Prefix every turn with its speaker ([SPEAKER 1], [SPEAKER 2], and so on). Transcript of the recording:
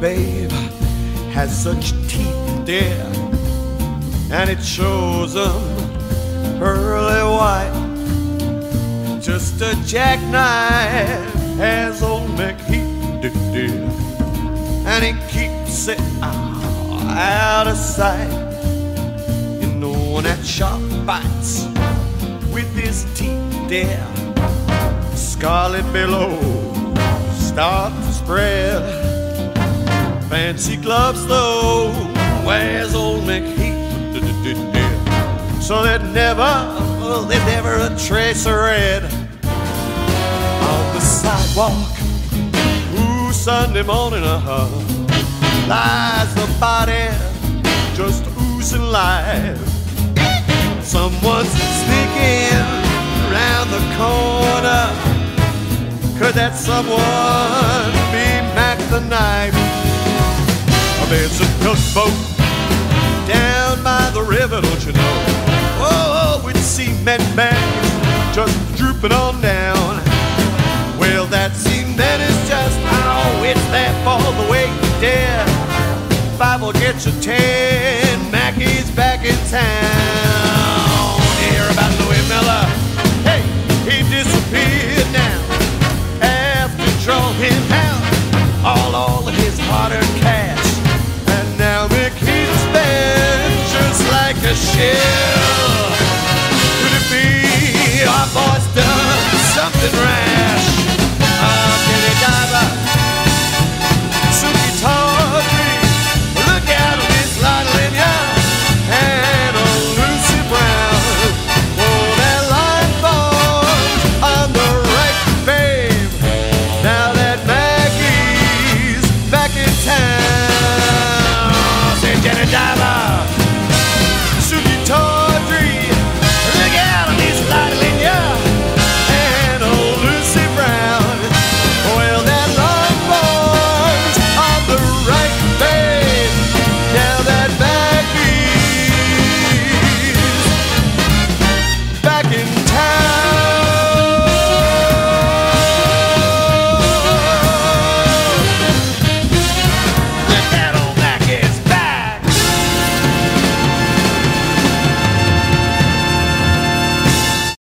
[SPEAKER 1] babe, has such teeth, dear, and it shows them pearly white. Just a jackknife has old MacHeath, dear, and he keeps it out of sight. You know that shark bites with his teeth, dear, scarlet billows start to spread. Fancy gloves though wears old MacHeath, so that never, there's never a trace of red on the sidewalk. Ooh, Sunday morning, uh-huh, lies the body just oozing life. Someone's sneaking around the corner. Could that someone There's a tugboat down by the river, don't you know? Oh, with cement bags just drooping on down. Well, that cement is just, oh, it's there for the weight, dear. Five will get you ten, Macky's back in town. Hear about Louie Miller? Hey, he disappeared now like